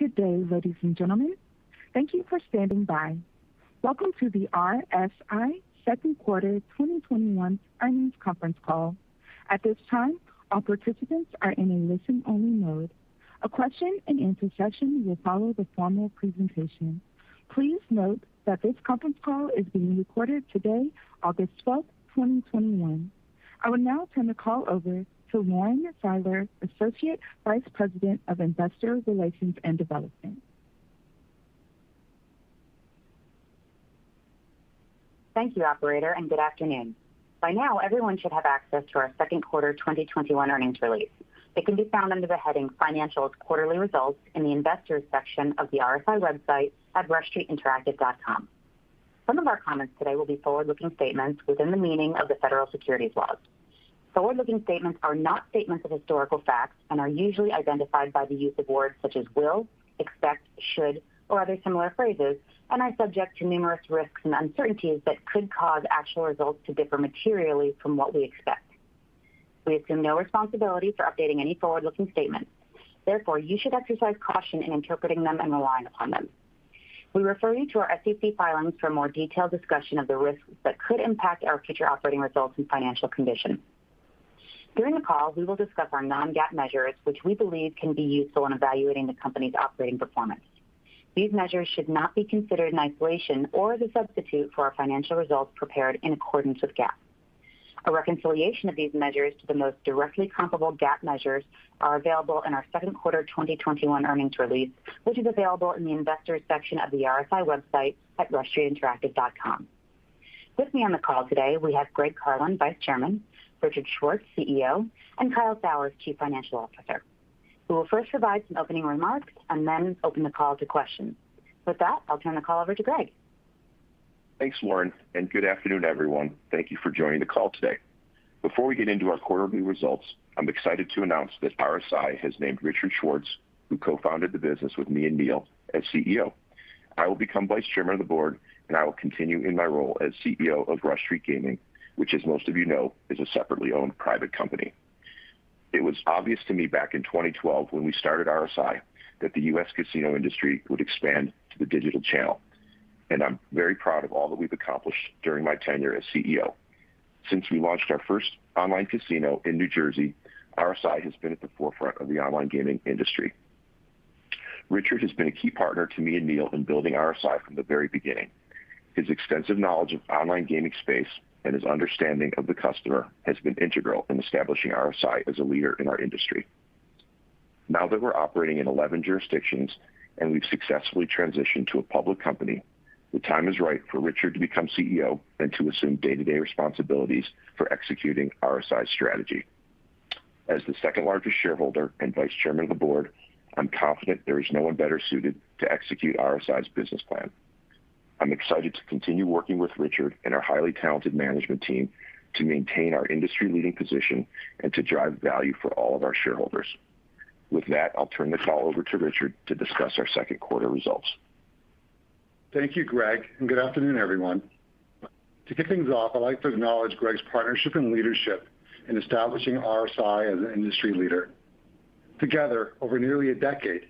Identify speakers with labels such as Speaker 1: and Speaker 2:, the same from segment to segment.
Speaker 1: Good day, ladies and gentlemen. Thank you for standing by. Welcome to the RSI second quarter 2021 earnings conference call. At this time, all participants are in a listen-only mode. A question and answer session will follow the formal presentation. Please note that this conference call is being recorded today, August 12th, 2021. I will now turn the call over to Lauren Seiler, Associate Vice President of Investor Relations and Development.
Speaker 2: Thank you, operator, and good afternoon. By now, everyone should have access to our second quarter 2021 earnings release. It can be found under the heading Financials Quarterly Results in the Investors section of the RSI website at rushstreetinteractive.com. Some of our comments today will be forward-looking statements within the meaning of the federal securities laws. Forward-looking statements are not statements of historical facts and are usually identified by the use of words such as will, expect, should, or other similar phrases, and are subject to numerous risks and uncertainties that could cause actual results to differ materially from what we expect. We assume no responsibility for updating any forward-looking statements. Therefore, you should exercise caution in interpreting them and relying upon them. We refer you to our SEC filings for a more detailed discussion of the risks that could impact our future operating results and financial condition. During the call, we will discuss our non-GAAP measures, which we believe can be useful in evaluating the company's operating performance. These measures should not be considered in isolation or as a substitute for our financial results prepared in accordance with GAAP. A reconciliation of these measures to the most directly comparable GAAP measures are available in our second quarter 2021 earnings release, which is available in the Investors section of the RSI website at rushstreetinteractive.com. With me on the call today, we have Greg Carlin, Vice Chairman, Richard Schwartz, CEO, and Kyle Sauers, Chief Financial Officer, who will first provide some opening remarks and then open the call to questions. With that, I'll turn the call over to Greg.
Speaker 3: Thanks, Lauren, and good afternoon, everyone. Thank you for joining the call today. Before we get into our quarterly results, I'm excited to announce that RSI has named Richard Schwartz, who co-founded the business with me and Neil, as CEO. I will become Vice Chairman of the Board, and I will continue in my role as CEO of Rush Street Gaming, which, as most of you know, is a separately owned private company. It was obvious to me back in 2012 when we started RSI that the U.S. casino industry would expand to the digital channel, and I'm very proud of all that we've accomplished during my tenure as CEO. Since we launched our first online casino in New Jersey, RSI has been at the forefront of the online gaming industry. Richard has been a key partner to me and Neil in building RSI from the very beginning. His extensive knowledge of online gaming space and his understanding of the customer has been integral in establishing RSI as a leader in our industry. Now that we're operating in 11 jurisdictions and we've successfully transitioned to a public company, the time is right for Richard to become CEO and to assume day-to-day responsibilities for executing RSI's strategy. As the second-largest shareholder and Vice Chairman of the Board, I'm confident there is no one better suited to execute RSI's business plan. I'm excited to continue working with Richard and our highly talented management team to maintain our industry-leading position and to drive value for all of our shareholders. With that, I'll turn the call over to Richard to discuss our second quarter results.
Speaker 4: Thank you, Greg, and good afternoon, everyone. To kick things off, I'd like to acknowledge Greg's partnership and leadership in establishing RSI as an industry leader. Together, over nearly a decade,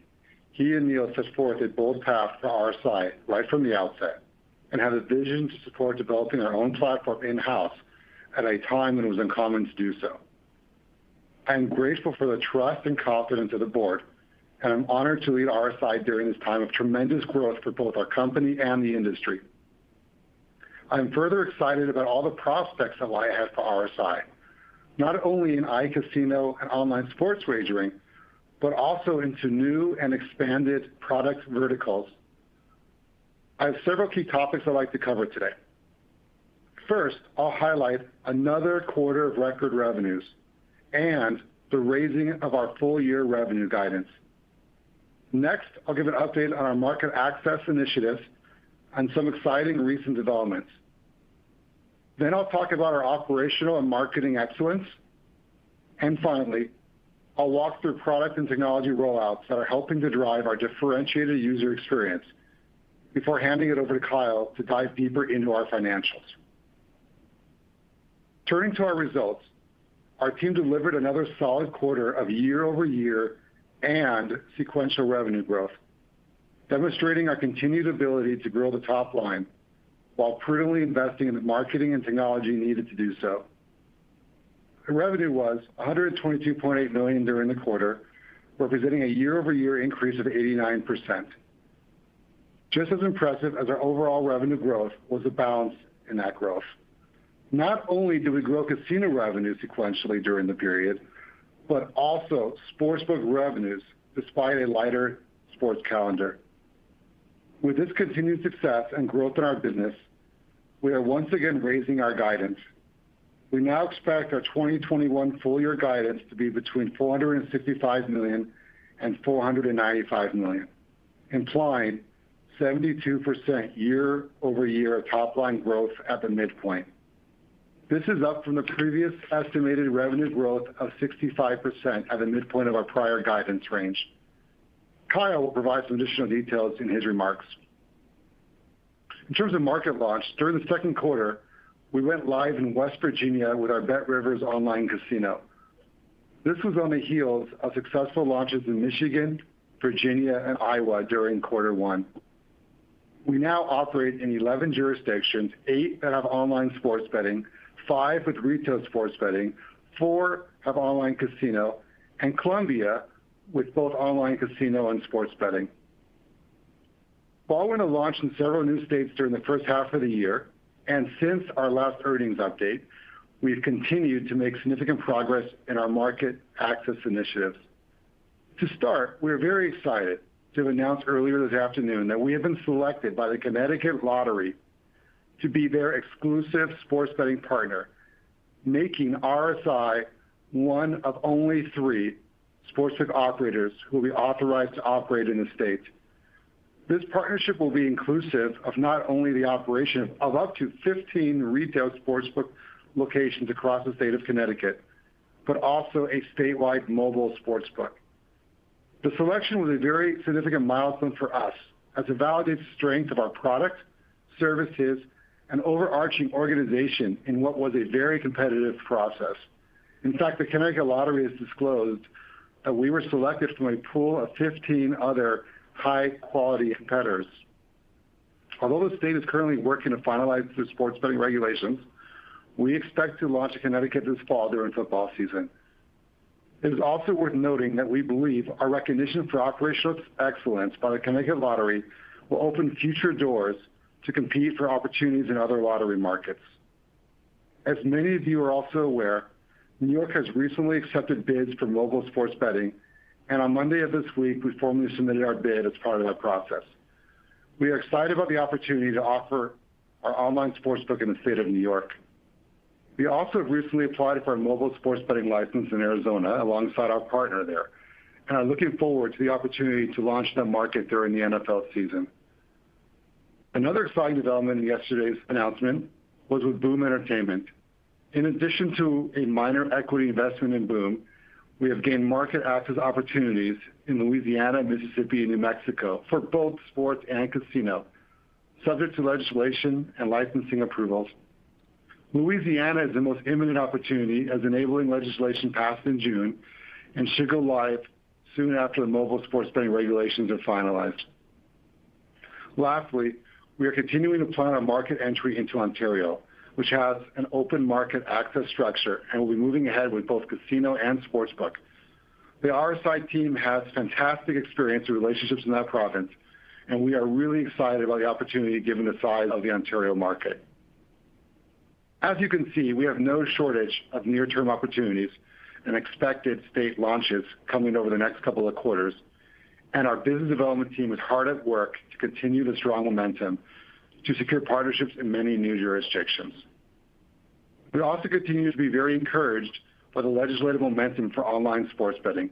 Speaker 4: he and Neil set forth a bold path for RSI right from the outset and had a vision to support developing our own platform in-house at a time when it was uncommon to do so. I am grateful for the trust and confidence of the board, and I'm honored to lead RSI during this time of tremendous growth for both our company and the industry. I'm further excited about all the prospects that lie ahead for RSI, not only in iCasino and online sports wagering, but also into new and expanded product verticals. I have several key topics I'd like to cover today. First, I'll highlight another quarter of record revenues and the raising of our full-year revenue guidance. Next, I'll give an update on our market access initiatives and some exciting recent developments. Then I'll talk about our operational and marketing excellence. And finally, I'll walk through product and technology rollouts that are helping to drive our differentiated user experience before handing it over to Kyle to dive deeper into our financials. Turning to our results, our team delivered another solid quarter of year-over-year and sequential revenue growth, demonstrating our continued ability to grow the top line while prudently investing in the marketing and technology needed to do so. Revenue was $122.8 million during the quarter, representing a year-over-year increase of 89%. Just as impressive as our overall revenue growth was the balance in that growth. Not only did we grow casino revenue sequentially during the period, but also sportsbook revenues despite a lighter sports calendar. With this continued success and growth in our business, we are once again raising our guidance. We now expect our 2021 full year guidance to be between $465 million and $495 million, implying 72% year-over-year top line growth at the midpoint. This is up from the previous estimated revenue growth of 65% at the midpoint of our prior guidance range. Kyle will provide some additional details in his remarks. In terms of market launch, during the second quarter, we went live in West Virginia with our BetRivers online casino. This was on the heels of successful launches in Michigan, Virginia, and Iowa during quarter one. We now operate in 11 jurisdictions, eight that have online sports betting, five with retail sports betting, four have online casino, and Colombia with both online casino and sports betting. A launch in several new states during the first half of the year, since our last earnings update, we've continued to make significant progress in our market access initiatives. To start, we are very excited to announce earlier this afternoon that we have been selected by the Connecticut Lottery to be their exclusive sports betting partner, making RSI one of only three sportsbook operators who will be authorized to operate in the state. This partnership will be inclusive of not only the operation of up to 15 retail sportsbook locations across the state of Connecticut, but also a statewide mobile sportsbook. The selection was a very significant milestone for us as it validates the strength of our product, services, and overarching organization in what was a very competitive process. In fact, the Connecticut Lottery has disclosed that we were selected from a pool of 15 other high-quality competitors. Although the state is currently working to finalize the sports betting regulations, we expect to launch in Connecticut this fall during football season. It is also worth noting that we believe our recognition for operational excellence by the Connecticut Lottery will open future doors to compete for opportunities in other lottery markets. As many of you are also aware, New York has recently accepted bids for mobile sports betting, and on Monday of this week, we formally submitted our bid as part of that process. We are excited about the opportunity to offer our online sportsbook in the state of New York. We also recently applied for a mobile sports betting license in Arizona alongside our partner there, and are looking forward to the opportunity to launch that market during the NFL season. Another exciting development in yesterday's announcement was with Boom Entertainment. In addition to a minor equity investment in Boom, we have gained market access opportunities in Louisiana, Mississippi, and New Mexico for both sports and casino, subject to legislation and licensing approvals. Louisiana is the most imminent opportunity as enabling legislation passed in June and should go live soon after the mobile sports betting regulations are finalized. Lastly, we are continuing to plan our market entry into Ontario, which has an open market access structure and will be moving ahead with both casino and sportsbook. The RSI team has fantastic experience and relationships in that province, and we are really excited about the opportunity given the size of the Ontario market. As you can see, we have no shortage of near-term opportunities and expected state launches coming over the next couple of quarters, and our business development team is hard at work to continue the strong momentum to secure partnerships in many new jurisdictions. We also continue to be very encouraged by the legislative momentum for online sports betting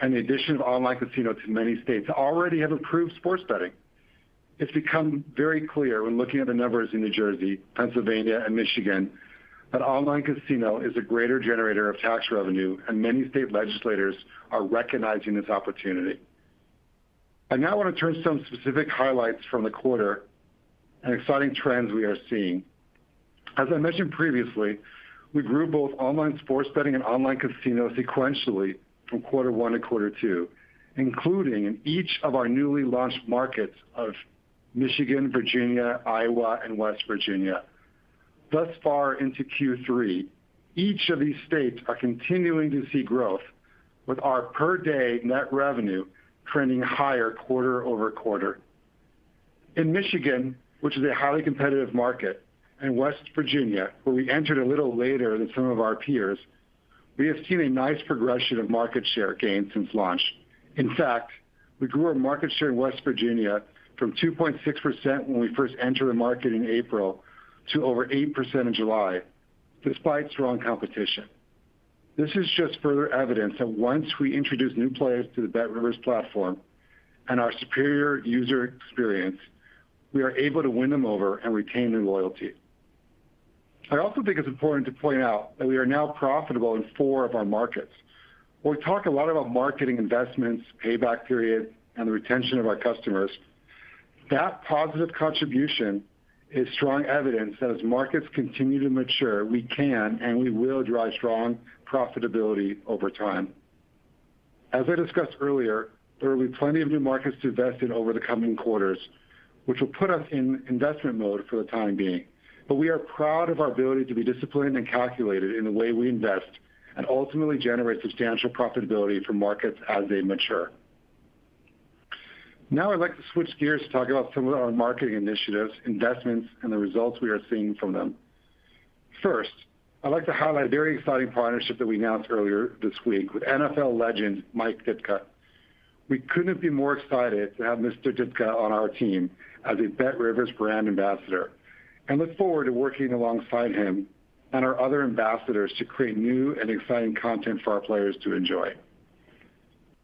Speaker 4: and the addition of online casino to many states that already have approved sports betting. It's become very clear when looking at the numbers in New Jersey, Pennsylvania, and Michigan that online casino is a greater generator of tax revenue, and many state legislators are recognizing this opportunity. I now want to turn to some specific highlights from the quarter and exciting trends we are seeing. As I mentioned previously, we grew both online sports betting and online casino sequentially from quarter one to quarter two, including in each of our newly launched markets of Michigan, Virginia, Iowa, and West Virginia. Thus far into Q3, each of these states are continuing to see growth, with our per-day net revenue trending higher quarter-over-quarter. In Michigan, which is a highly competitive market, and West Virginia, where we entered a little later than some of our peers, we have seen a nice progression of market share gains since launch. In fact, we grew our market share in West Virginia from 2.6% when we first entered the market in April to over 8% in July, despite strong competition. This is just further evidence that once we introduce new players to the BetRivers platform and our superior user experience, we are able to win them over and retain their loyalty. I also think it's important to point out that we are now profitable in four of our markets. We talk a lot about marketing investments, payback period, and the retention of our customers, that positive contribution is strong evidence that as markets continue to mature, we can and we will drive strong profitability over time. As I discussed earlier, there will be plenty of new markets to invest in over the coming quarters, which will put us in investment mode for the time being. But we are proud of our ability to be disciplined and calculated in the way we invest and ultimately generate substantial profitability for markets as they mature. Now I'd like to switch gears to talk about some of our marketing initiatives, investments, and the results we are seeing from them. First, I'd like to highlight a very exciting partnership that we announced earlier this week with NFL legend Mike Ditka. We couldn't be more excited to have Mr. Ditka on our team as a BetRivers brand ambassador and look forward to working alongside him and our other ambassadors to create new and exciting content for our players to enjoy.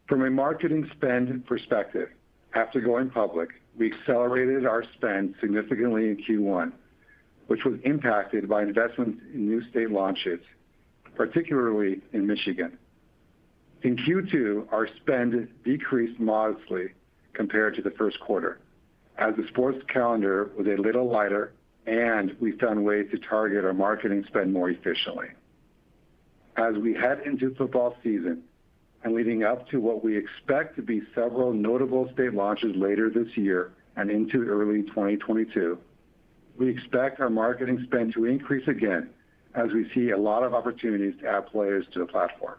Speaker 4: From a marketing spend perspective, after going public, we accelerated our spend significantly in Q1, which was impacted by investments in new state launches, particularly in Michigan. In Q2, our spend decreased modestly compared to the first quarter as the sports calendar was a little lighter and we found ways to target our marketing spend more efficiently. As we head into football season and leading up to what we expect to be several notable state launches later this year and into early 2022, we expect our marketing spend to increase again as we see a lot of opportunities to add players to the platform.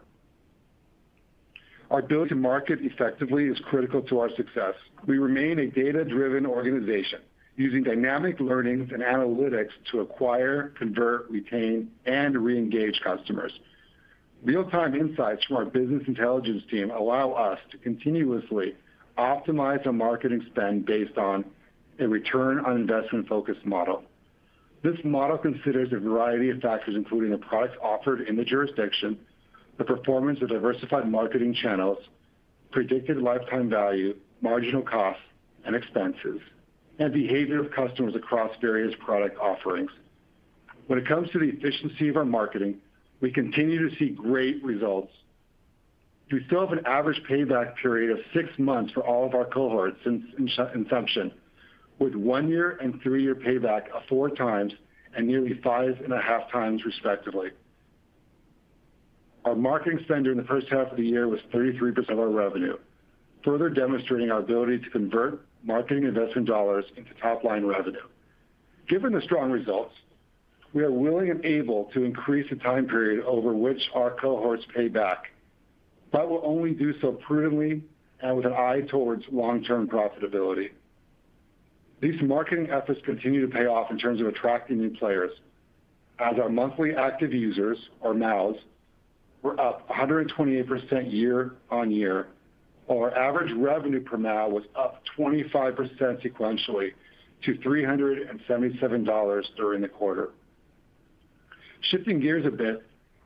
Speaker 4: Our ability to market effectively is critical to our success. We remain a data-driven organization using dynamic learnings and analytics to acquire, convert, retain, and re-engage customers. Real-time insights from our business intelligence team allow us to continuously optimize our marketing spend based on a return on investment-focused model. This model considers a variety of factors, including the products offered in the jurisdiction, the performance of diversified marketing channels, predicted lifetime value, marginal costs and expenses, and behavior of customers across various product offerings. When it comes to the efficiency of our marketing, we continue to see great results. We still have an average payback period of six months for all of our cohorts since inception, with one-year and three-year payback of 4x and nearly 5.5x respectively. Our marketing spend during the first half of the year was 33% of our revenue, further demonstrating our ability to convert marketing investment dollars into top-line revenue. Given the strong results, we are willing and able to increase the time period over which our cohorts pay back, but will only do so prudently and with an eye towards long-term profitability. These marketing efforts continue to pay off in terms of attracting new players as our monthly active users, or MAUs, were up 128% year-on-year, our average revenue per MAU was up 25% sequentially to $377 during the quarter. Shifting gears a bit,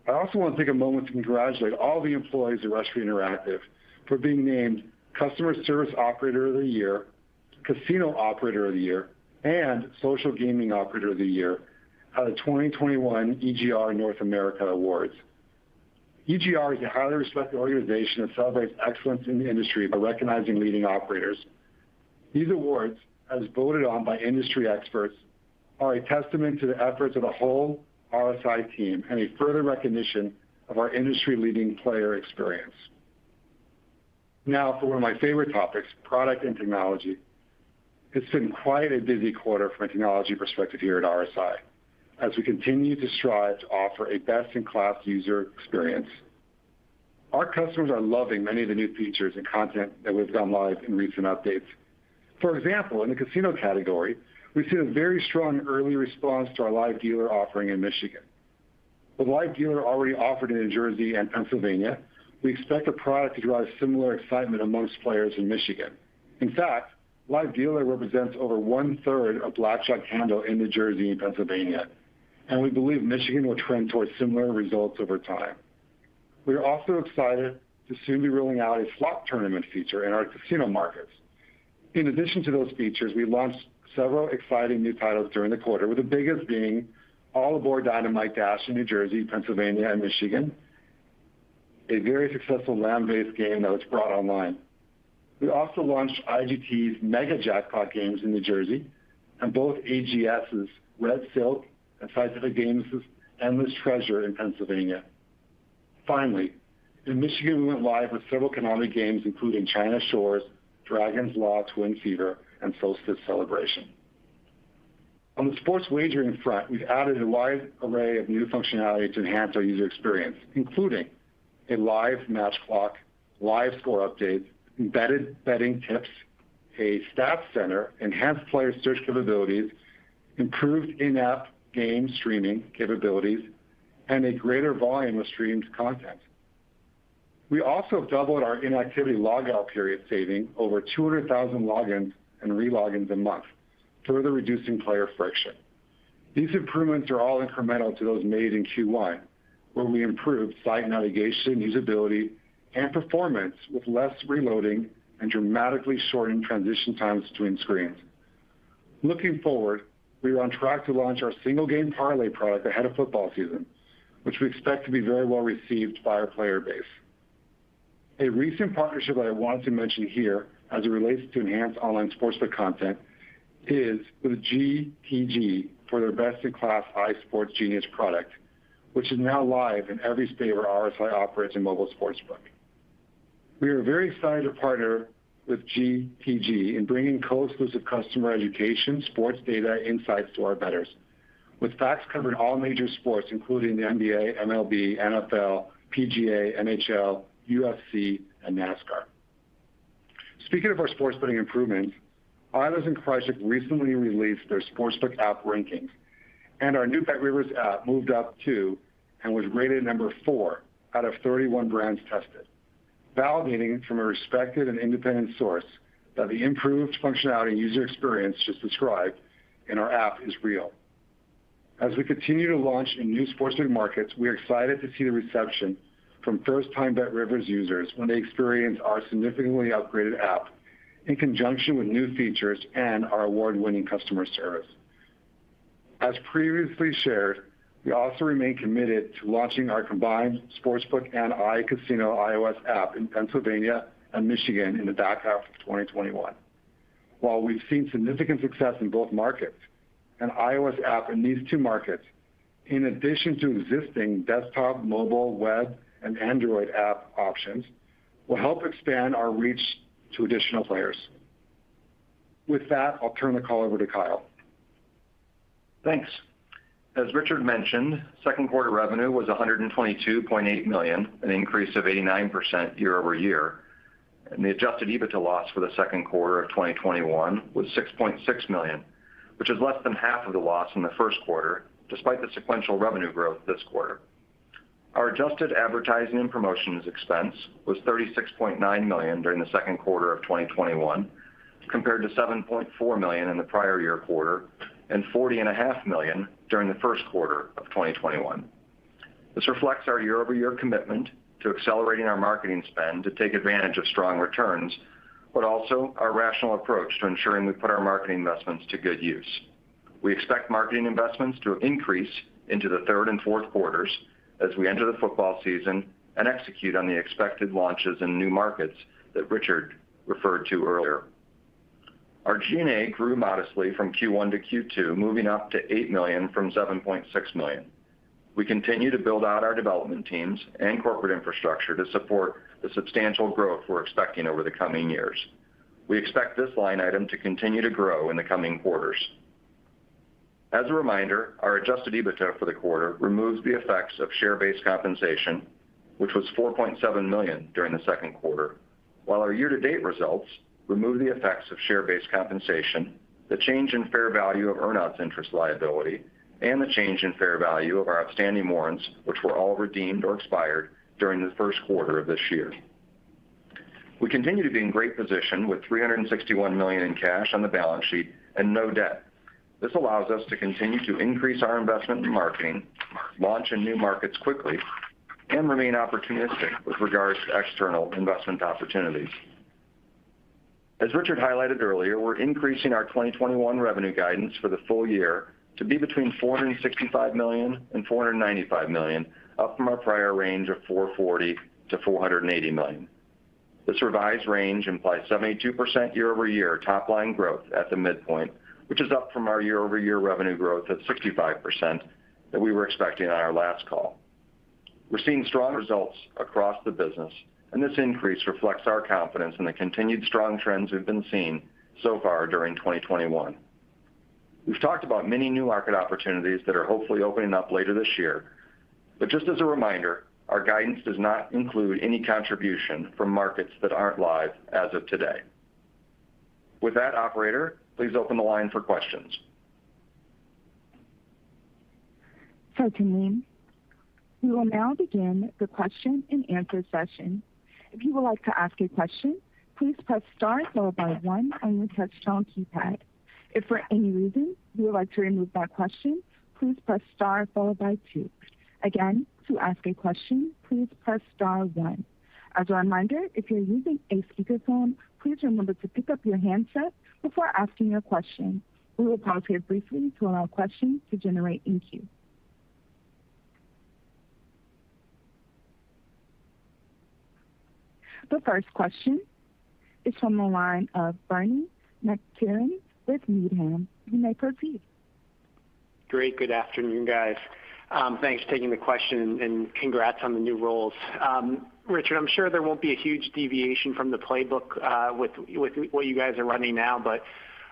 Speaker 4: I also want to take a moment to congratulate all the employees of Rush Street Interactive for being named Customer Service Operator of the Year, Casino Operator of the Year, and Social Gaming Operator of the Year at the 2021 EGR North America Awards. EGR is a highly respected organization that celebrates excellence in the industry by recognizing leading operators. These awards, as voted on by industry experts, are a testament to the efforts of the whole RSI team and a further recognition of our industry-leading player experience. Now, for one of my favorite topics, product and technology. It's been quite a busy quarter from a technology perspective here at RSI as we continue to strive to offer a best-in-class user experience. Our customers are loving many of the new features and content that we've gone live in recent updates. For example, in the casino category, we've seen a very strong early response to our live dealer offering in Michigan. With live dealer already offered in New Jersey and Pennsylvania, we expect the product to drive similar excitement amongst players in Michigan. In fact, live dealer represents over one-third of blackjack handle in New Jersey and Pennsylvania, and we believe Michigan will trend towards similar results over time. We are also excited to soon be rolling out a slot tournament feature in our casino markets. In addition to those features, we launched several exciting new titles during the quarter, with the biggest being All Aboard Dynamite Dash in New Jersey, Pennsylvania, and Michigan, a very successful land-based game that was brought online. We also launched IGT's Mega Jackpot games in New Jersey and both AGS's Red Silk and Scientific Games' Endless Treasure in Pennsylvania. Finally, in Michigan, we went live with several Konami games, including China Shores, Dragon's Law, Twin Fever, and Solstice Celebration. On the sports wagering front, we've added a wide array of new functionality to enhance our user experience, including a live match clock, live score updates, embedded betting tips, a stats center, enhanced player search capabilities, improved in-app game streaming capabilities, and a greater volume of streamed content. We also doubled our inactivity logout period, saving over 200,000 logins and re-logins a month, further reducing player friction. These improvements are all incremental to those made in Q1, where we improved site navigation, usability, and performance with less reloading and dramatically shortened transition times between screens. Looking forward, we are on track to launch our single-game parlay product ahead of football season, which we expect to be very well received by our player base. A recent partnership that I wanted to mention here as it relates to enhanced online sportsbook content is with GTG for their best-in-class iSports Genius product, which is now live in every state where RSI operates a mobile sportsbook. We are very excited to partner with GTG in bringing co-exclusive customer education, sports data insights to our bettors, with facts covering all major sports, including the NBA, MLB, NFL, PGA, NHL, UFC, and NASCAR. Speaking of our sports betting improvements, Eilers & Krejcik recently released their sportsbook app rankings, and our new BetRivers app moved up to and was rated number four out of 31 brands tested, validating from a respected and independent source that the improved functionality and user experience just described in our app is real. As we continue to launch in new sportsbook markets, we are excited to see the reception from first-time BetRivers users when they experience our significantly upgraded app in conjunction with new features and our award-winning customer service. As previously shared, we also remain committed to launching our combined sportsbook and iCasino iOS app in Pennsylvania and Michigan in the back half of 2021. While we've seen significant success in both markets, an iOS app in these two markets, in addition to existing desktop, mobile, web, and Android app options, will help expand our reach to additional players. With that, I'll turn the call over to Kyle.
Speaker 5: Thanks. As Richard mentioned, second quarter revenue was $122.8 million, an increase of 89% year-over-year. And the adjusted EBITDA loss for the second quarter of 2021 was 6.6 million, which is less than half of the loss in the first quarter, despite the sequential revenue growth this quarter. Our adjusted advertising and promotions expense was 36.9 million during the second quarter of 2021, compared to 7.4 million in the prior year quarter and $40.5 million during the first quarter of 2021. This reflects our year-over-year commitment to accelerating our marketing spend to take advantage of strong returns, but also our rational approach to ensuring we put our marketing investments to good use. We expect marketing investments to increase into the third and fourth quarters as we enter the football season and execute on the expected launches in new markets that Richard referred to earlier. Our G&A grew modestly from Q1 to Q2, moving up to 8 million from 7.6 million. we continue to build out our development teams and corporate infrastructure to support the substantial growth we're expecting over the coming years. We expect this line item to continue to grow in the coming quarters. As a reminder, our adjusted EBITDA for the quarter removes the effects of share-based compensation, which was 4.7 million during the second quarter, while our year-to-date results remove the effects of share-based compensation, the change in fair value of earn-outs interest liability, and the change in fair value of our outstanding warrants, which were all redeemed or expired during the first quarter of this year. We continue to be in great position with 361 million in cash on the balance sheet and no debt. This allows us to continue to increase our investment in marketing, launch in new markets quickly, and remain opportunistic with regards to external investment opportunities. As Richard highlighted earlier, we're increasing our 2021 revenue guidance for the full year to be between $465 million and $495 million, up from our prior range of $440 million-$480 million. This revised range implies 72% year-over-year top-line growth at the midpoint, which is up from our year-over-year revenue growth of 65% that we were expecting on our last call. We're seeing strong results across the business, and this increase reflects our confidence in the continued strong trends we've been seeing so far during 2021. We've talked about many new market opportunities that are hopefully opening up later this year. But just as a reminder, our guidance does not include any contribution from markets that aren't live as of today. With that, operator, please open the line for questions.
Speaker 1: Certainly. We will now begin the question and answer session. If you would like to ask a question, please press star followed by one on your touchtone keypad. If for any reason you would like to remove that question, please press star followed by two. Again, to ask a question, please press star one. As a reminder, if you're using a speakerphone, please remember to pick up your handset before asking your question. We will pause here briefly to allow questions to generate in queue. The first question is from the line of Bernie McTernan with Needham. You may proceed.
Speaker 6: Great. Good afternoon, guys. Um, thanks for taking the question and congrats on the new roles. Um, Richard, I'm sure there won't be a huge deviation from the playbook uh, with with what you guys are running now, but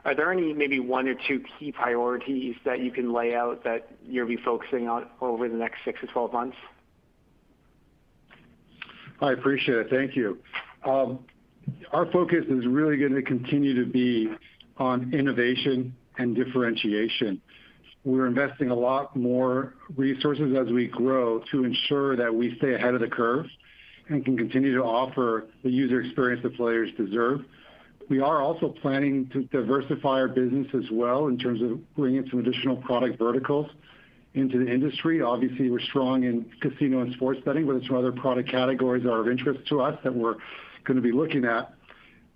Speaker 6: are there any maybe one or two key priorities that you can lay out that you'll be focusing on over the next 6-12 months?
Speaker 4: I appreciate it. Thank you. Um, our focus is really going to continue to be on innovation and differentiation. We're investing a lot more resources as we grow to ensure that we stay ahead of the curve and can continue to offer the user experience that players deserve. We are also planning to diversify our business as well in terms of bringing some additional product verticals into the industry. Obviously, we're strong in casino and sports betting, but there's some other product categories that are of interest to us that we're going to be looking at.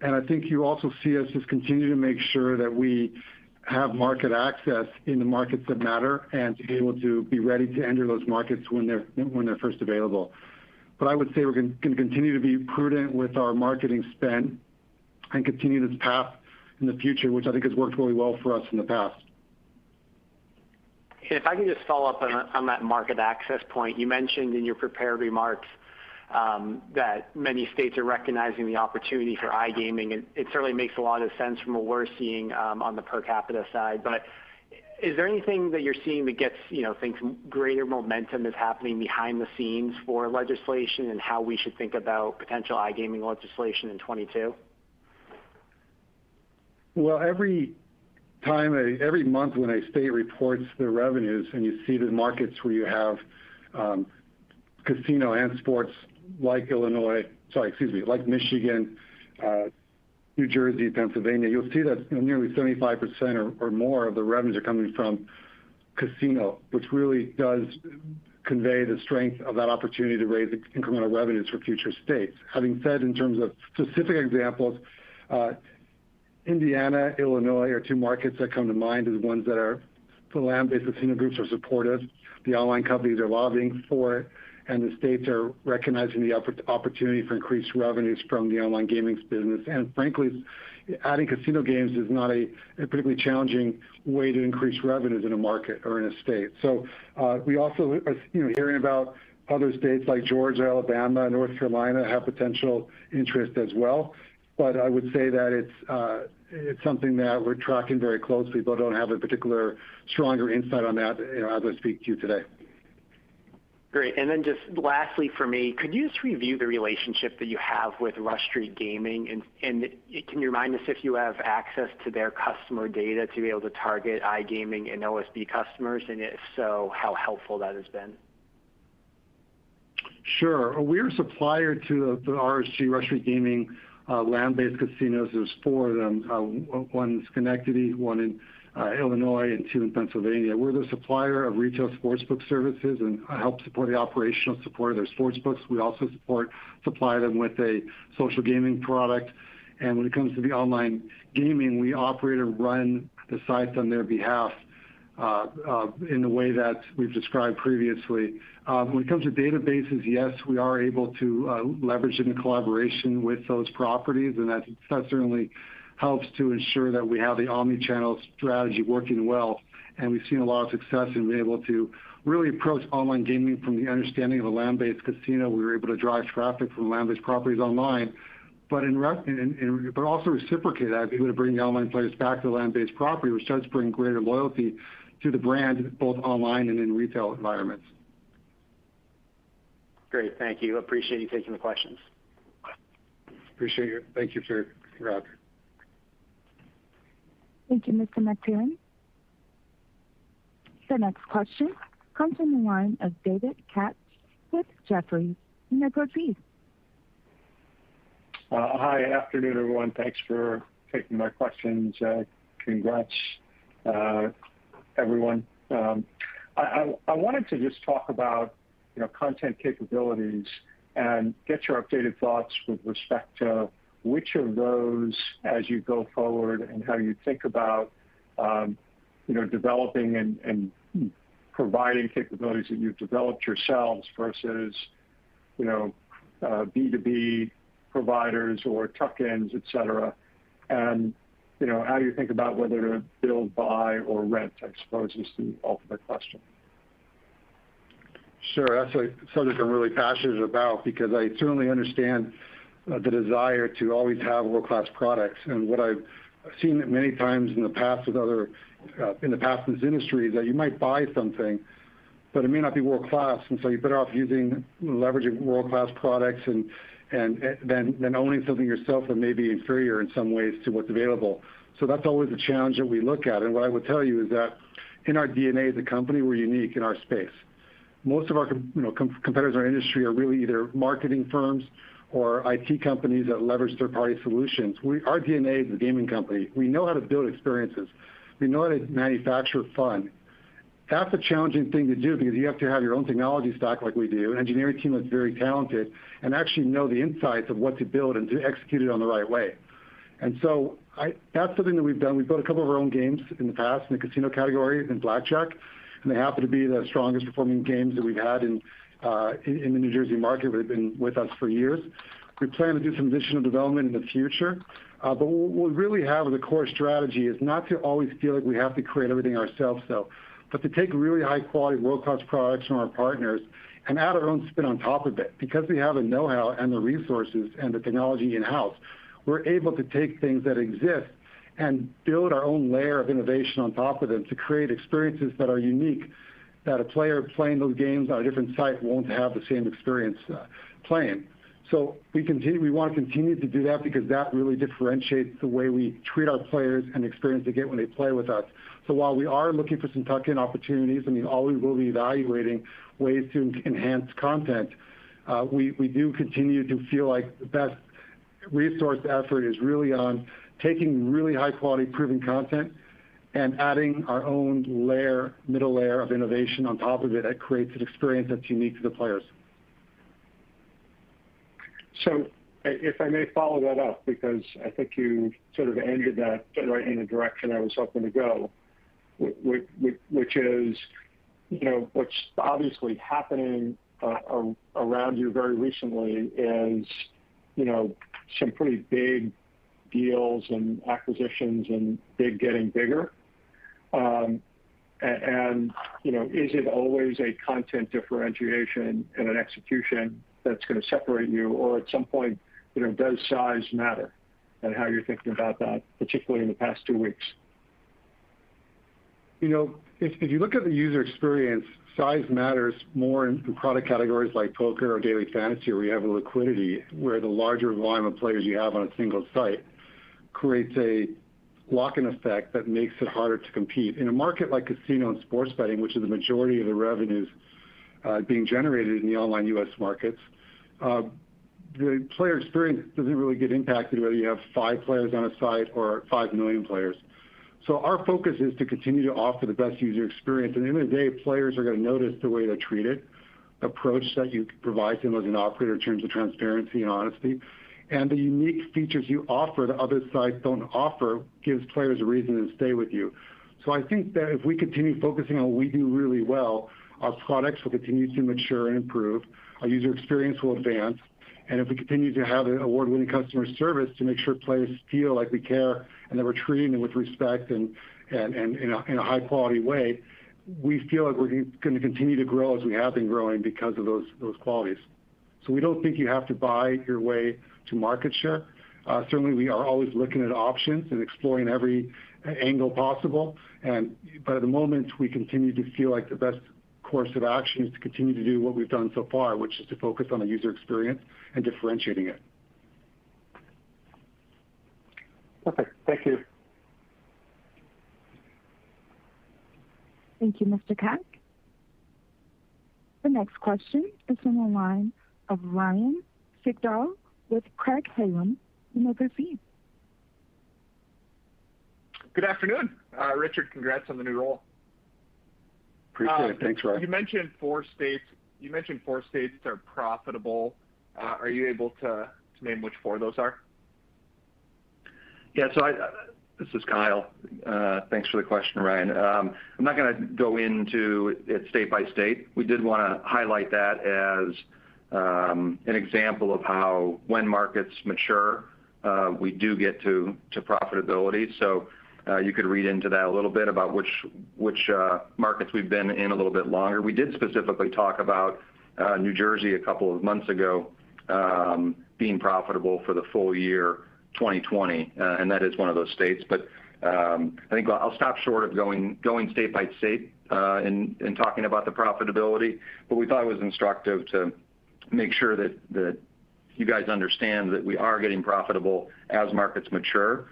Speaker 4: And I think you also see us just continue to make sure that we have market access in the markets that matter and to be able to be ready to enter those markets when they're when they're first available. But I would say we're going to continue to be prudent with our marketing spend and continue this path in the future, which I think has worked really well for us in the past.
Speaker 6: If I can just follow up on that market access point. You mentioned in your prepared remarks um, that many states are recognizing the opportunity for iGaming, and it certainly makes a lot of sense from what we're seeing um, on the per capita side. But is there anything that you're seeing that gets you know, things greater momentum is happening behind the scenes for legislation and how we should think about potential iGaming legislation in 2022?
Speaker 4: Well, every month when a state reports their revenues and you see the markets where you have um, casino and sports like Illinois, sorry, excuse me, like Michigan, uh, New Jersey, Pennsylvania, you'll see that nearly 75% or more of the revenues are coming from casino, which really does convey the strength of that opportunity to raise incremental revenues for future states. Having said, in terms of specific examples, uh, Indiana, Illinois are two markets that come to mind as ones that are the land-based casino groups are supportive. The online companies are lobbying for it, and the states are recognizing the opportunity for increased revenues from the online gaming business. And frankly, adding casino games is not a particularly challenging way to increase revenues in a market or in a state. So uh, we also are, you know, hearing about other states like Georgia, Alabama, North Carolina have potential interest as well. But I would say that uh, it's something that we're tracking very closely, but don't have a particular stronger insight on that, you know, as I speak to you today.
Speaker 6: Great. And then just lastly for me, could you just review the relationship that you have with Rush Street Gaming? And and can you remind us if you have access to their customer data to be able to target iGaming and OSB customers? And if so, how helpful that has been?
Speaker 4: Sure. We're a supplier to the RSG, Rush Street Gaming, Uh, land-based casinos. There's four of them, uh, one in Schenectady, one in uh, Illinois, and two in Pennsylvania. We're the supplier of retail sportsbook services and help support the operational support of their sportsbooks. We also support supply them with a social gaming product. And when it comes to the online gaming, we operate and run the sites on their behalf Uh, uh, in the way that we've described previously. Um, when it comes to databases, yes, we are able to uh, leverage it in collaboration with those properties, and that certainly helps to ensure that we have the omni-channel strategy working well. And we've seen a lot of success in being able to really approach online gaming from the understanding of a land-based casino. We were able to drive traffic from land-based properties online, but but also reciprocate that, be able to bring the online players back to the land-based property, which does bring greater loyalty to the brand, both online and in retail environments.
Speaker 6: Great. Thank you. Appreciate you taking the questions. Appreciate it.
Speaker 4: Thank you, sir. Rob.
Speaker 1: Thank you, Mr. McTernan. The next question comes from the line of David Katz with Jefferies. You may proceed.
Speaker 7: Uh, hi. Afternoon, everyone. Thanks for taking my questions. Uh, congrats, uh, everyone. Um, I wanted to just talk about, you know, content capabilities and get your updated thoughts with respect to which of those as you go forward and how you think about, um, you know, developing and providing capabilities that you've developed yourselves versus, you know, uh, B2B providers or tuck-ins, et cetera. You know, how do you think about whether to build, buy, or rent, I suppose is the ultimate question.
Speaker 4: Sure. That's a subject I'm really passionate about because I certainly understand uh, the desire to always have world-class products. And what I've seen many times in the past with other uh, in the past in this industry is that you might buy something, but it may not be world-class, and so you're better off using leveraging world-class products and Eh, than owning something yourself that may be inferior in some ways to what's available. So that's always a challenge that we look at. And what I would tell you is that in our DNA as a company, we're unique in our space. Most of our competitors in our industry are really either marketing firms or IT companies that leverage third-party solutions. Our DNA is a gaming company. We know how to build experiences. We know how to manufacture fun. That's a challenging thing to do because you have to have your own technology stack like we do, an engineering team that's very talented and actually know the insights of what to build and to execute it on the right way. And so that's something that we've done. We've built a couple of our own games in the past in the casino category in blackjack, and they happen to be the strongest performing games that we've had in uh, the New Jersey market. They've been with us for years. We plan to do some additional development in the future. Uh, but what we really have as a core strategy is not to always feel like we have to create everything ourselves, though, but to take really high-quality, world-class products from our partners and add our own spin on top of it. Because we have the know-how and the resources and the technology in-house, we're able to take things that exist and build our own layer of innovation on top of them to create experiences that are unique, that a player playing those games on a different site won't have the same experience uh, playing. So we continue we want to continue to do that because that really differentiates the way we treat our players and experience they get when they play with us. So while we are looking for some tuck-in opportunities, and we always will be evaluating ways to enhance content, uh, we do continue to feel like the best resource effort is really on taking really high-quality proven content and adding our own layer, middle layer of innovation on top of it that creates an experience that's unique to the players.
Speaker 7: So if I may follow that up, because I think you sort of ended that right in the direction I was hoping to go, which is, you know, what's obviously happening uh, around you very recently is, you know, some pretty big deals and acquisitions and big getting bigger. Um, and you know, is it always a content differentiation and an execution that's gonna separate you? Or at some point, you know, does size matter? And how you're thinking about that, particularly in the past two weeks.
Speaker 4: You know, if you look at the user experience, size matters more in product categories like poker or daily fantasy, where you have a liquidity, where the larger volume of players you have on a single site creates a lock-in effect that makes it harder to compete. In a market like casino and sports betting, which is the majority of the revenues uh, being generated in the online U.S. markets, uh, the player experience doesn't really get impacted whether you have five players on a site or 5 million players. So our focus is to continue to offer the best user experience. At the end of the day, players are gonna notice the way they're treated, approach that you provide to them as an operator in terms of transparency and honesty. And the unique features you offer that other sites don't offer gives players a reason to stay with you. So I think that if we continue focusing on what we do really well, our products will continue to mature and improve, our user experience will advance. And if we continue to have award-winning customer service to make sure players feel like we care and that we're treating them with respect and in a high quality way, we feel like we're gonna continue to grow as we have been growing because of those those qualities. So we don't think you have to buy your way to market share. Uh, certainly we are always looking at options and exploring every uh, angle possible. And but at the moment, we continue to feel like the best course of action is to continue to do what we've done so far, which is to focus on the user experience and differentiating it.
Speaker 7: Perfect. Thank you.
Speaker 1: Thank you, Mr. Katz. The next question is from the line of Ryan Sigdahl with Craig-Hallum. You may proceed.
Speaker 8: Good afternoon. Uh, Richard, congrats on the new role.
Speaker 4: Appreciate it. Um, thanks, Ryan.
Speaker 8: You mentioned four states are profitable. Uh, are you able to name which four those are?
Speaker 5: Yeah. So uh, this is Kyle. Uh, thanks for the question, Ryan. Um, I'm not gonna go into it state by state. We did wanna highlight that as um, an example of how when markets mature, we do get to profitability. Uh, you could read into that a little bit about which which uh, markets we've been in a little bit longer. We did specifically talk about uh, New Jersey a couple of months ago, um, being profitable for the full year 2020, and that is one of those states. But um I think I'll stop short of going going state by state in talking about the profitability. But we thought it was instructive to make sure that you guys understand that we are getting profitable as markets mature.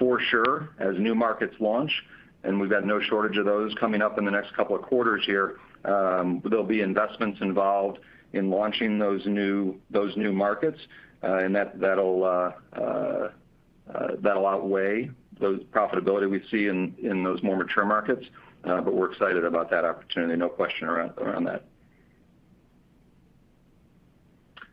Speaker 5: For sure, as new markets launch, and we've got no shortage of those coming up in the next couple of quarters here, um, there'll be investments involved in launching those new those new markets, uh, and uh, uh, that'll outweigh those profitability we see in those more mature markets. But we're excited about that opportunity, no question around that.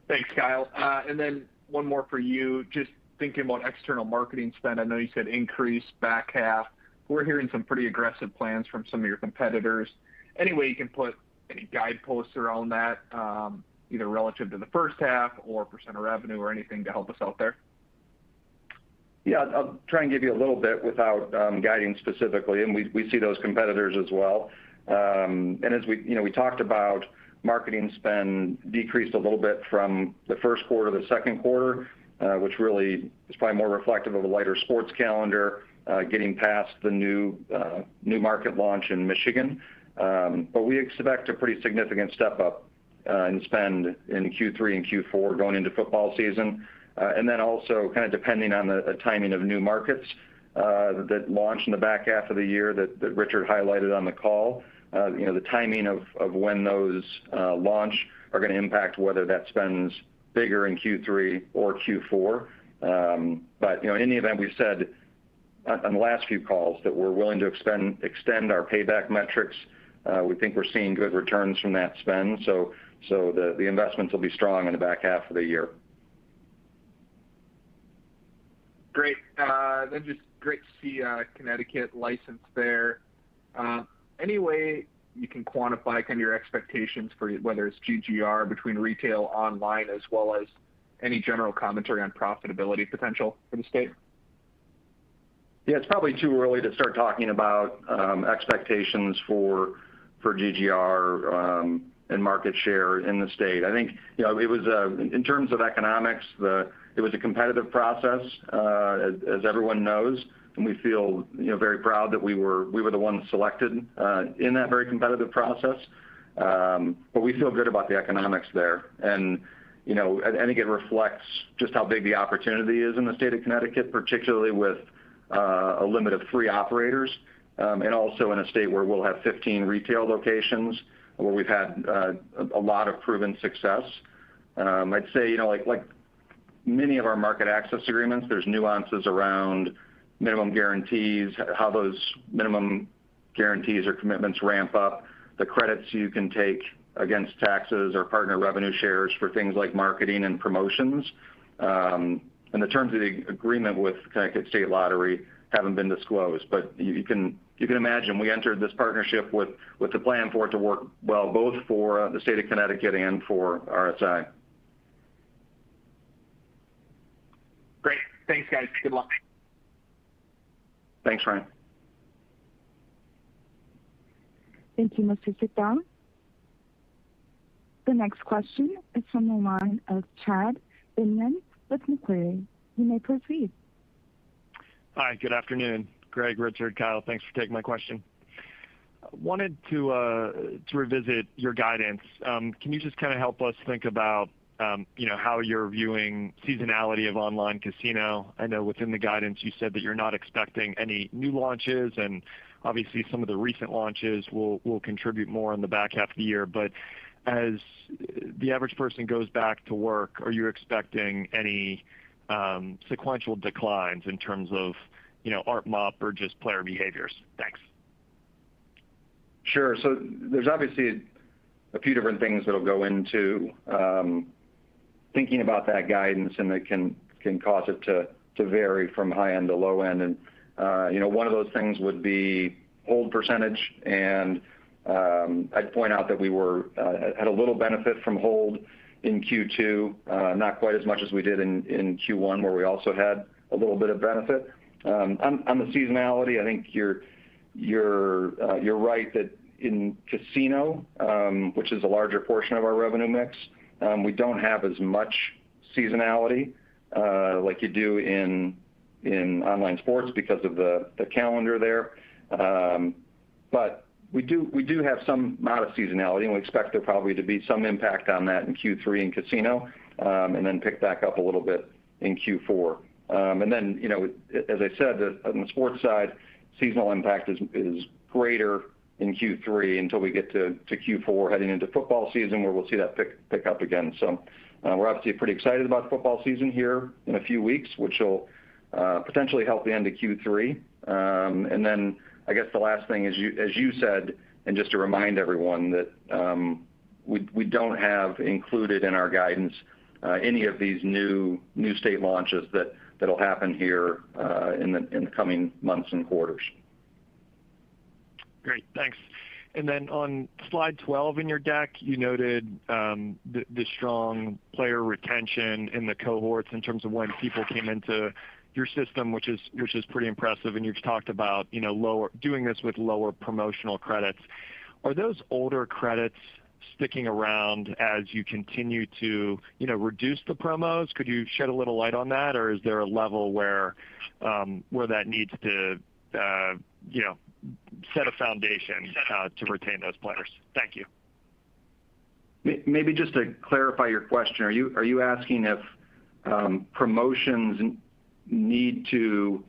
Speaker 8: Thanks, Kyle. Uh and then one more for you. Just thinking about external marketing spend. I know you said increase back half. We're hearing some pretty aggressive plans from some of your competitors. Any way you can put any guideposts around that, um, either relative to the first half or percent of revenue or anything to help us out there?
Speaker 5: Yeah. I'll try and give you a little bit without um, guiding specifically, and we see those competitors as well. Um, and as we, you know, we talked about marketing spend decreased a little bit from the first quarter to the second quarter, Uh, which really is probably more reflective of a lighter sports calendar, uh, getting past the uh, new market launch in Michigan. Um but we expect a pretty significant step up in spend in Q3 and Q4 going into football season. Uh and then also kind of depending on the timing of new markets that launch in the back half of the year that Richard highlighted on the call. You know, the timing of when those launch are gonna impact whether that spend's bigger in Q3 or Q4. Um, you know, in any event, we've said on the last few calls that we're willing to extend our payback metrics. Uh, we think we're seeing good returns from that spend. So so the investments will be strong in the back half of the year.
Speaker 8: Great. Uh, then just great to see uh, Connecticut licensed there. Any way you can quantify kind of your expectations for whether it's GGR between retail, online, as well as any general commentary on profitability potential for the state?
Speaker 5: Yeah, it's probably too early to start talking about um, expectations for GGR um, and market share in the state. I think, you know, it was uh, in terms of economics, it was a competitive process, uh, as everyone knows, and we feel, very proud that we were we were the ones selected uh, in that very competitive process. Um but we feel good about the economics there. And you know, I think it reflects just how big the opportunity is in the state of Connecticut, particularly with uh, a limit of three operators, um, and also in a state where we'll have 15 retail locations, where we've had uh, a lot of proven success. Um, I'd say, you know, like many of our market access agreements, there's nuances around minimum guarantees, how those minimum guarantees or commitments ramp up, the credits you can take against taxes or partner revenue shares for things like marketing and promotions. Um and the terms of the agreement with Connecticut State Lottery haven't been disclosed. But you can you can imagine we entered this partnership with the plan for it to work well, both for the state of Connecticut and for RSI.
Speaker 8: Great. Thanks, guys. Good luck.
Speaker 5: Thanks, Ryan.
Speaker 1: Thank you, Mr. Sigdahl. The next question is from the line of Chad Beynon with Macquarie. You may proceed.
Speaker 9: Hi, good afternoon. Greg, Richard, Kyle, thanks for taking my question. Wanted to uh, revisit your guidance. Um, can you just kind of help us think about, you know, Um, how you're viewing seasonality of online casino? I know within the guidance you said that you're not expecting any new launches, and obviously some of the recent launches will contribute more in the back half of the year. But as the average person goes back to work, are you expecting any um, sequential declines in terms of, you know, ARPMAU or just player behaviors? Thanks.
Speaker 5: Sure. So there's obviously a few different things that'll go into um, thinking about that guidance, and that can can cause it to vary from high end to low end. And uh, you know, one of those things would be hold percentage. And um, I'd point out that we were uh, had a little benefit from hold in Q2, uh, not quite as much as we did in Q1, where we also had a little bit of benefit. Um, on the seasonality, I think you're right that in casino, um, which is a larger portion of our revenue mix, Um, we don't have as much seasonality uh, like you do in in online sports because of the calendar there. Um but we do we do have some modest seasonality, and we expect there probably to be some impact on that in Q3 in casino, um, and then pick back up a little bit in Q4. Um, and then You know, as I said, on the sports side, seasonal impact is is greater in Q3 until we get to Q4 heading into football season, where we'll see that pick up again. So uh, we're obviously pretty excited about football season here in a few weeks, which will uh, potentially help the end of Q3. Um, I guess the last thing is, you as you said, and just to remind everyone that um, we don't have included in our guidance uh, any of these new new state launches that'll happen here uh in the in the coming months and quarters.
Speaker 9: Great. Thanks. And then on slide 12 in your deck, you noted um, the strong player retention in the cohorts in terms of when people came into your system, which is which is pretty impressive. And you've talked about, you know, lower doing this with lower promotional credits. Are those older credits sticking around as you continue to, you know, reduce the promos? Could you shed a little light on that? Or is there a level where um, where that needs to, uh, you know, set a foundation uh, to retain those players? Thank you.
Speaker 5: Maybe just to clarify your question, are you are you asking if um, promotions need to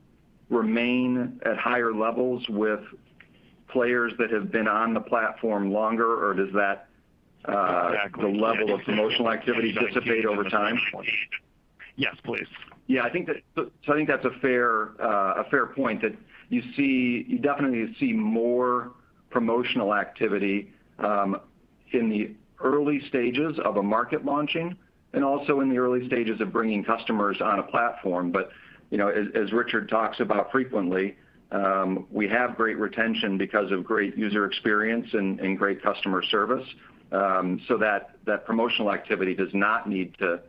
Speaker 5: remain at higher levels with players that have been on the platform longer, or does that uh,
Speaker 9: Exactly.
Speaker 5: The level of promotional activity dissipate over time?
Speaker 9: Yes, please.
Speaker 5: Yeah, I think that so I think that's a fair uh a fair point that you see you definitely see more promotional activity um, in the early stages of a market launching and also in the early stages of bringing customers on a platform. But you know, as Richard talks about frequently, um, we have great retention because of great user experience and great customer service. Um, so that promotional activity does not need to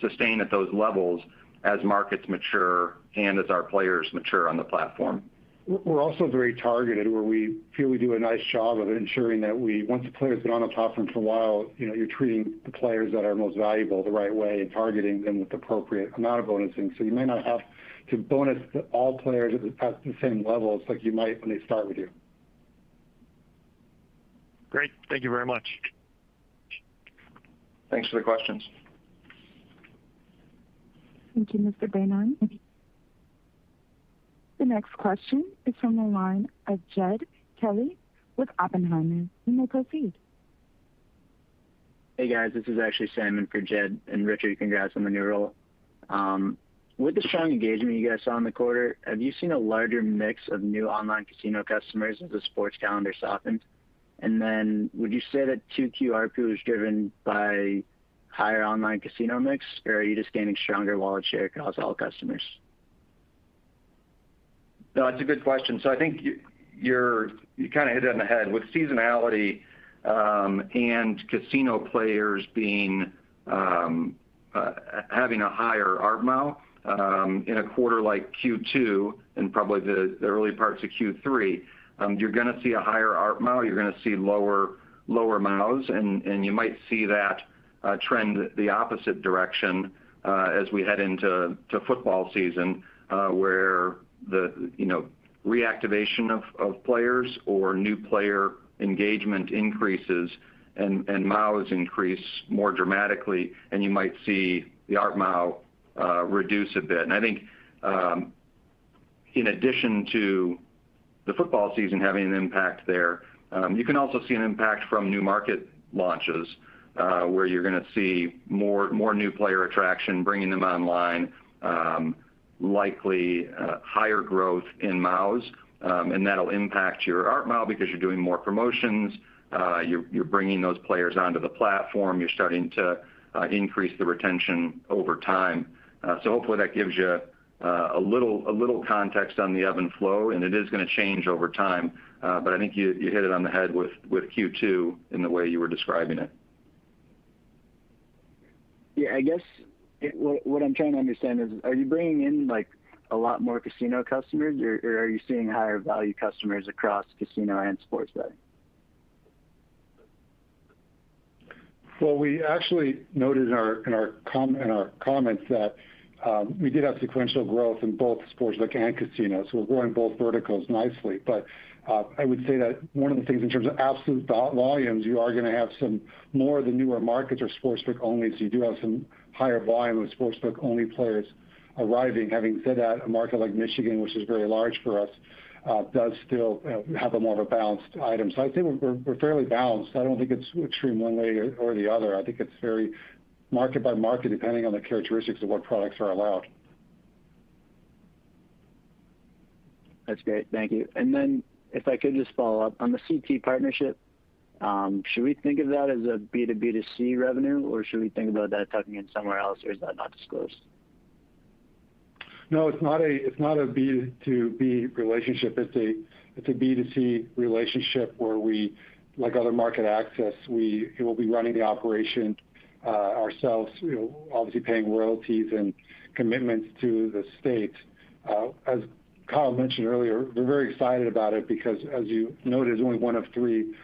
Speaker 5: sustain at those levels as markets mature and as our players mature on the platform.
Speaker 4: We're also very targeted, where we feel we do a nice job of ensuring that we once a player's been on the platform for a while, you know, you're treating the players that are most valuable the right way and targeting them with appropriate amount of bonusing. So you may not have to bonus all players at the same levels like you might when they start with you.
Speaker 9: Great. Thank you very much.
Speaker 5: Thanks for the questions.
Speaker 1: Thank you, Mr. Beynon. The next question is from the line of Jed Kelly with Oppenheimer. You may proceed.
Speaker 10: Hey, guys. This is actually Simon for Jed. And Richard, congrats on the new role. Um, with the strong engagement you guys saw in the quarter, have you seen a larger mix of new online casino customers as the sports calendar softened? And then would you say that 2Q ARPU was driven by higher online casino mix, or are you just gaining stronger wallet share across all customers?
Speaker 5: No, it's a good question. So I think you kinda hit it on the head. With seasonality, um, and casino players being um, uh, having a higher ARPMAU um, in a quarter like Q2 and probably the early parts of Q3, you're gonna see a higher ARPMAU, you're gonna see lower MAUs, and you might see that uh, trend the opposite direction uh, as we head into to football season, where the, you know, reactivation of players or new player engagement increases and MAUs increase more dramatically, and you might see the ARPMAU uh, reduce a bit. And I think, um, in addition to the football season having an impact there, um, you can also see an impact from new market launches, uh, where you're gonna see more more new player attraction, bringing them online, um, likely uh, higher growth in MAUs, um, and that'll impact your ARPMAU because you're doing more promotions, uh, you're bringing those players onto the platform, you're starting to uh, increase the retention over time. Uh so hopefully that gives you a little a little context on the ebb and flow, and it is gonna change over time. Uh but I think you hit it on the head with Q2 in the way you were describing it.
Speaker 10: Yeah, I guess what I'm trying to understand is, are you bringing in, like, a lot more casino customers, or are you seeing higher value customers across casino and sports betting?
Speaker 4: Well, we actually noted in our in our comments that we did have sequential growth in both sportsbook and casino, so we're growing both verticals nicely. But uh, I would say that one of the things in terms of absolute volumes, you are gonna have some more of the newer markets are sportsbook only, so you do have some higher volume of sportsbook-only players arriving. Having said that, a market like Michigan, which is very large for us, uh, does still uh, have a more of a balanced item. So I'd say we're fairly balanced. I don't think it's extreme one way or the other. I think it's very market by market, depending on the characteristics of what products are allowed.
Speaker 10: That's great. Thank you. And then if I could just follow up. On the CT partnership, Um, should we think of that as a B2B2C revenue, or should we think about that tucking in somewhere else, or is that not disclosed?
Speaker 4: No, it's not a it's not a B2B relationship. It's a B2C relationship where we, like other market access, we will be running the operation uh, ourselves, you know, obviously paying royalties and commitments to the state. Uh, as Kyle mentioned earlier, we're very excited about it because, as you noted, it's only one of three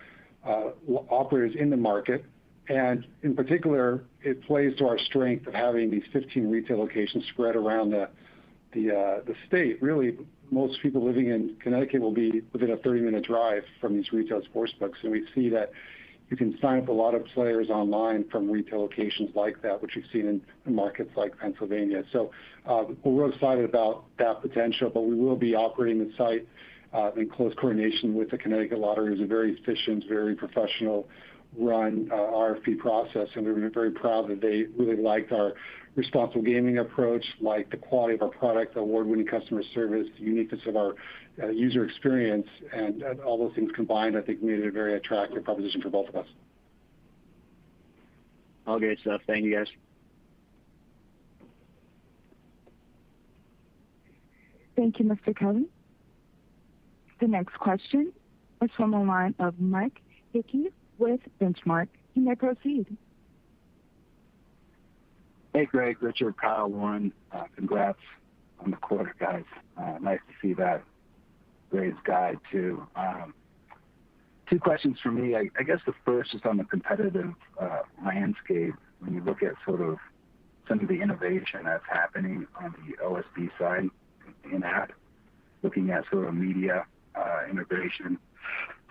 Speaker 4: operators in the market. And in particular, it plays to our strength of having these 15 retail locations spread around the state. Really, most people living in Connecticut will be within a 30-minute drive from these retail sportsbooks. And we see that you can sign up a lot of players online from retail locations like that, which we've seen in markets like Pennsylvania. So uh we're real excited about that potential, but we will be operating the site Uh, in close coordination with the Connecticut Lottery. It was a very efficient, very professional run uh, RFP process, and we were very proud that they really liked our responsible gaming approach, liked the quality of our product, the award-winning customer service, the uniqueness of our uh, user experience. And all those things combined, I think, made it a very attractive proposition for both of us.
Speaker 10: All great stuff. Thank you, guys.
Speaker 1: Thank you, Mr. Kelly. The next question is from the line of Mike Hickey with Benchmark. You may proceed.
Speaker 11: Hey, Greg, Richard, Kyle, Lauren. Uh, congrats on the quarter, guys. Uh, nice to see that raised guide too. Um, two questions from me. I guess the first is on the competitive uh, landscape. When you look at sort of some of the innovation that's happening on the OSB side in-app, looking at sort of media Uh, integration,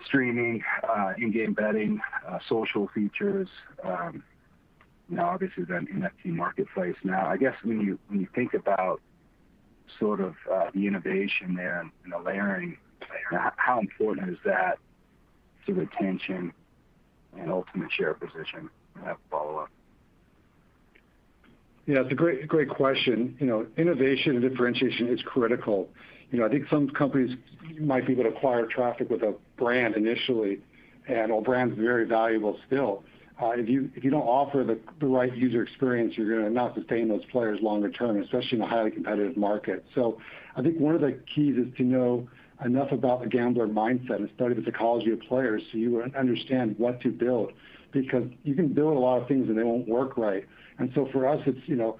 Speaker 11: streaming, uh, in-game betting, uh, social features, um, know, obviously the NFT marketplace now. I guess when you when you think about sort of the innovation there and the layering, how important is that to retention and ultimate share position? I have a follow-up.
Speaker 4: Yeah, it's a great great question. You know, innovation and differentiation is critical. You know, I think some companies might be able to acquire traffic with a brand initially, and while brand's very valuable still, uh, if you if you don't offer the right user experience, you're gonna not sustain those players longer term, especially in a highly competitive market. So I think one of the keys is to know enough about the gambler mindset and study the psychology of players so you understand what to build. Because you can build a lot of things and they won't work right. And so for us, it's, you know,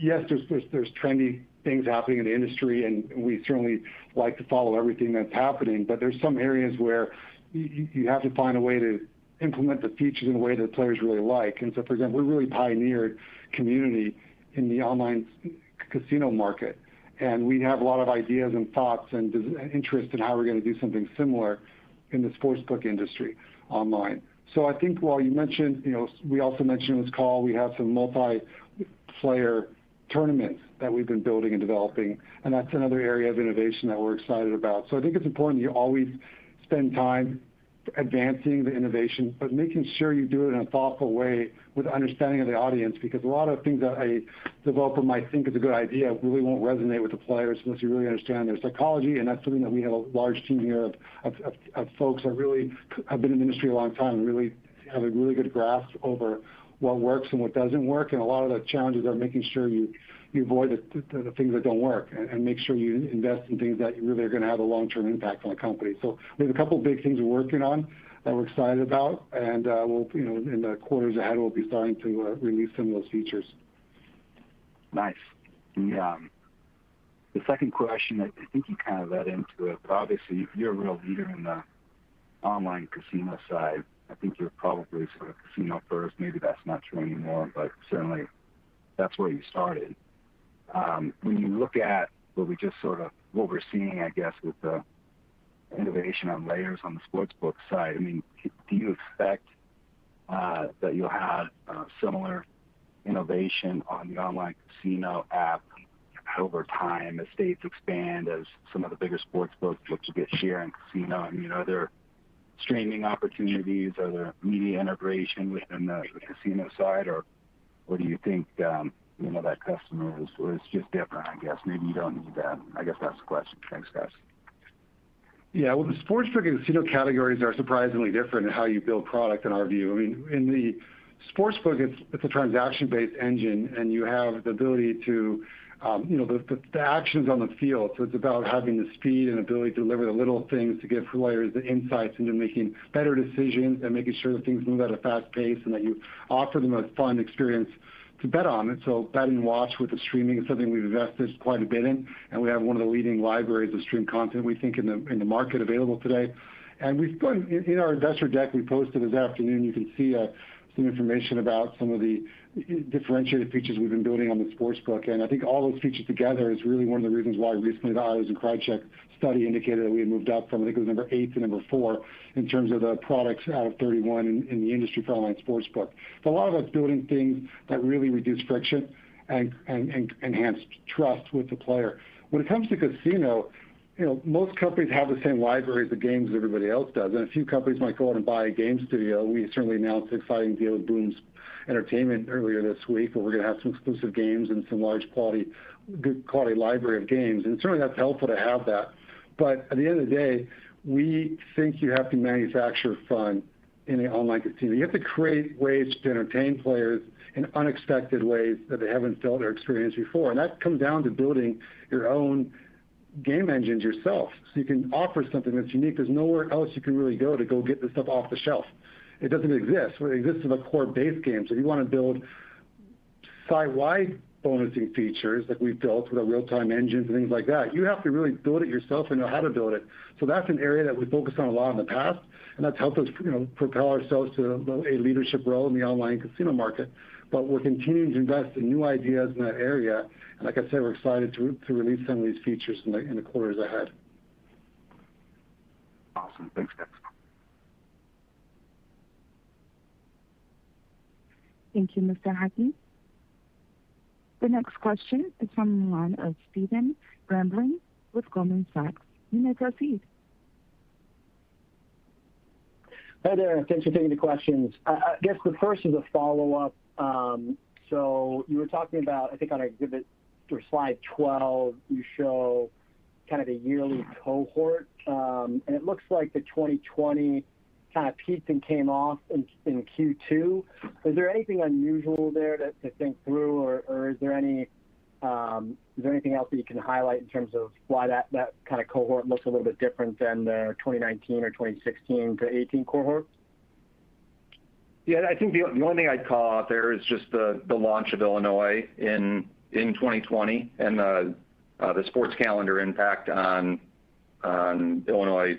Speaker 4: yes, there's there's trendy things happening in the industry, and we certainly like to follow everything that's happening. But there's some areas where you have to find a way to implement the features in a way that players really like. And so, for example, we really pioneered community in the online casino market, and we have a lot of ideas and thoughts and interest in how we're gonna do something similar in the sportsbook industry online. So I think while you mentioned, you know, we also mentioned in this call, we have some multiplayer tournaments that we've been building and developing, and that's another area of innovation that we're excited about. So I think it's important you always spend time advancing the innovation, but making sure you do it in a thoughtful way with understanding of the audience. Because a lot of things that a developer might think is a good idea really won't resonate with the players unless you really understand their psychology. And that's something that we have a large team here of folks that really have been in the industry a long time and really have a really good grasp over what works and what doesn't work. And a lot of the challenges are making sure you you avoid the things that don't work and make sure you invest in things that really are gonna have a long-term impact on the company. So, we have a couple of big things we're working on that we're excited about, and uh, we'll, you know, in the quarters ahead, we'll be starting to uh, release some of those features.
Speaker 11: Nice. Um, the second question, I think you kind of led into it, but obviously you're a real leader in the online casino side. I think you're probably sort of casino first. Maybe that's not true anymore, but certainly that's where you started. Um, when you look at what we just sort of what we're seeing, I guess, with the innovation on layers on the sportsbook side, I mean, do you expect uh, that you'll have uh, similar innovation on the online casino app over time as states expand, as some of the bigger sportsbooks look to get share in casino? I mean, are there streaming opportunities? or the media integration within the casino side? Or do you think, um, you know, that customer is just different, I guess? Maybe you don't need that. I guess that's the question. Thanks, guys.
Speaker 4: Yeah. Well, the sportsbook and casino categories are surprisingly different in how you build product in our view. I mean, in the sportsbook, it's a transaction-based engine, and you have the ability to, Um, you know, the action's on the field. So it's about having the speed and ability to deliver the little things to give players the insights into making better decisions and making sure that things move at a fast pace and that you offer them a fun experience to bet on. And so Bet and watch with the streaming is something we've invested quite a bit in, and we have one of the leading libraries of stream content, we think, in the market available today. And we've put in our investor deck we posted this afternoon, you can see some information about some of the differentiated features we've been building on the sportsbook. And I think all those features together is really one of the reasons why recently the Eilers & Krejcik study indicated that we had moved up from, I think it was number eight to number four in terms of the products out of 31 in the industry for online sportsbook. A lot of that's building things that really reduce friction and enhance trust with the player. When it comes to casino, most companies have the same libraries of games as everybody else does, and a few companies might go out and buy a game studio. We certainly announced an exciting deal with Boom Entertainment earlier this week, where we're gonna have some exclusive games and some large quality, good quality library of games. And certainly that's helpful to have that. But at the end of the day, we think you have to manufacture fun in an online casino. You have to create ways to entertain players in unexpected ways that they haven't felt or experienced before. And that comes down to building your own game engines yourself, so you can offer something that's unique. There's nowhere else you can really go to go get this stuff off the shelf. It doesn't exist. What exists is a core base game. So if you want to build site-wide bonusing features like we've built with our real-time engines and things like that, you have to really build it yourself and know how to build it. So that's an area that we focused on a lot in the past, and that's helped us, you know, propel ourselves to a leadership role in the online casino market. But we're continuing to invest in new ideas in that area. And like I said, we're excited to release some of these features in the quarters ahead.
Speaker 11: Awesome. Thanks, guys.
Speaker 1: Thank you, Mr. Hickey. The next question is from the line of Stephen Grambling with Goldman Sachs. You may proceed.
Speaker 12: Hi there. Thanks for taking the questions. I guess the first is a follow-up. Um, so you were talking about, I think on exhibit or slide 12, you show kind of a yearly cohort, um, and it looks like the 2020 kind of peaked and came off in Q2. Is there anything unusual there to think through, or is there Um, anything else that you can highlight in terms of why that kind of cohort looks a little bit different than the 2019 or 2016 to 2018 cohort?
Speaker 5: Yeah, I think the only thing I'd call out there is just the launch of Illinois in 2020 and uh, the sports calendar impact on Illinois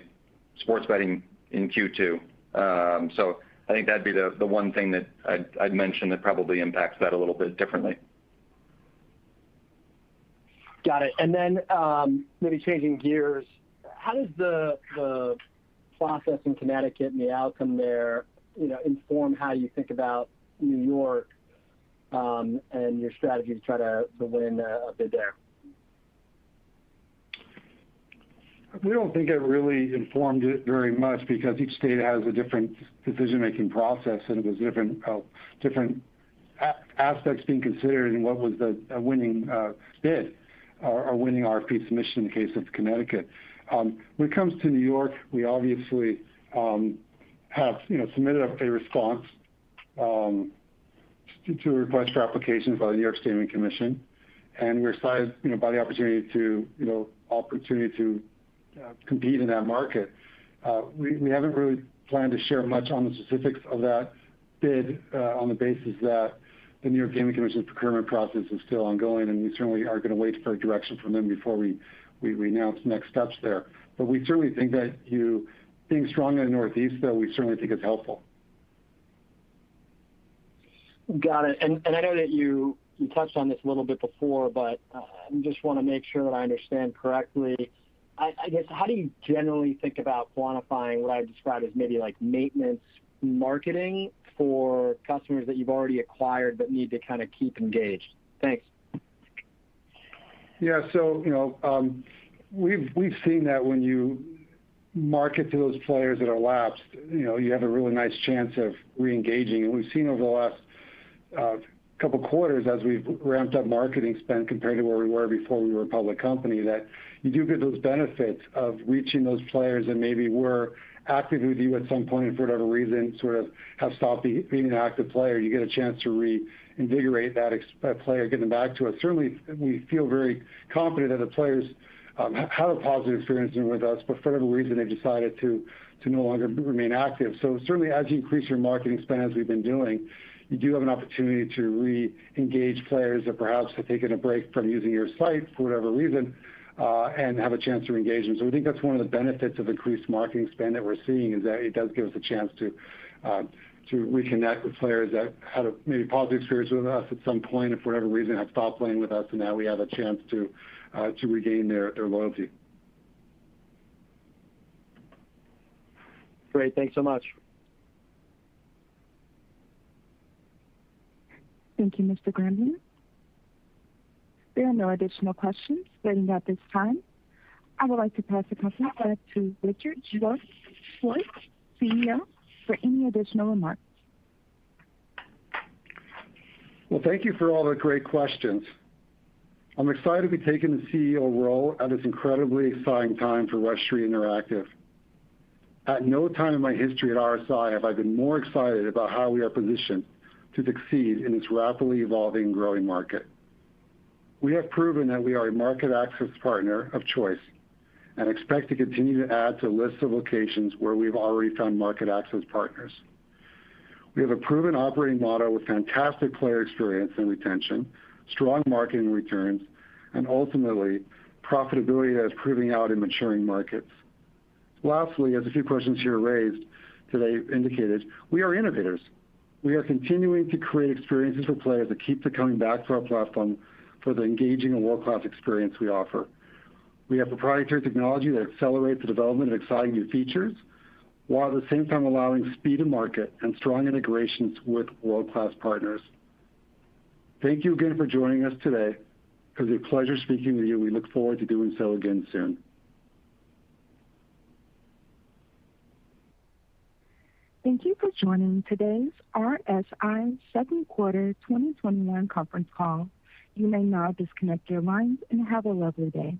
Speaker 5: sports betting in Q2. Um, so I think that'd be the one thing that I'd mention that probably impacts that a little bit differently.
Speaker 12: Got it. And then, um, maybe changing gears, how does the process in Connecticut and the outcome there, you know, inform how you think about New York, um, and your strategy to try to win a bid there?
Speaker 4: We don't think it really informed it very much because each state has a different decision-making process, and there's different uh, different aspects being considered in what was the uh, winning uh, bid or winning RFP submission in the case of Connecticut. Um, when it comes to New York, we obviously um, have, you know, submitted a response um, to a request for applications by the New York State Commission, and we're excited, you know, by the opportunity to uh, compete in that market. Uh, we haven't really planned to share much on the specifics of that bid uh, on the basis that the New York Gaming Commission's procurement process is still ongoing, and we certainly are going to wait for direction from them before we announce next steps there. But we certainly think that you being strong in the Northeast, though, we certainly think is helpful.
Speaker 12: Got it. And I know that you touched on this a little bit before, but uh, I just want to make sure that I understand correctly. I guess, how do you generally think about quantifying what I describe as maybe like maintenance marketing for customers that you've already acquired but need to kind of keep engaged? Thanks.
Speaker 4: Yeah. So, you know, um, we've seen that when you market to those players that are lapsed, you know, you have a really nice chance of reengaging. And we've seen over the last uh, couple quarters, as we've ramped up marketing spend compared to where we were before we were a public company, that you do get those benefits of reaching those players that maybe were active with you at some point and for whatever reason, sort of have stopped being an active player. You get a chance to reinvigorate that player, get them back to us. Certainly, we feel very confident that the players um, have a positive experience with us, but for whatever reason, they've decided to no longer remain active. So certainly, as you increase your marketing spend, as we've been doing, you do have an opportunity to reengage players that perhaps have taken a break from using your site for whatever reason, Uh, and have a chance to engage them. So we think that's one of the benefits of increased marketing spend that we're seeing, is that it does give us a chance to uh, to reconnect with players that had a maybe positive experience with us at some point, and for whatever reason, have stopped playing with us, and now we have a chance to uh, regain their loyalty.
Speaker 12: Great. Thanks so much.
Speaker 1: Thank you, Mr. Grambling. There are no additional questions waiting at this time. I would like to pass the conference back to Richard Schwartz, CEO, for any additional remarks.
Speaker 4: Well, thank you for all the great questions. I'm excited to be taking the CEO role at this incredibly exciting time for Rush Street Interactive. At no time in my history at RSI have I been more excited about how we are positioned to succeed in this rapidly evolving and growing market. We have proven that we are a market access partner of choice and expect to continue to add to lists of locations where we've already found market access partners. We have a proven operating model with fantastic player experience and retention, strong marketing returns, and ultimately, profitability that is proving out in maturing markets. Lastly, as a few questions here raised today indicated, we are innovators. We are continuing to create experiences for players that keep them coming back to our platform for the engaging and world-class experience we offer. We have proprietary technology that accelerates the development of exciting new features, while at the same time allowing speed to market and strong integrations with world-class partners. Thank you again for joining us today. It was a pleasure speaking with you. We look forward to doing so again soon.
Speaker 1: Thank you for joining today's RSI second quarter 2021 conference call. You may now disconnect your lines and have a lovely day.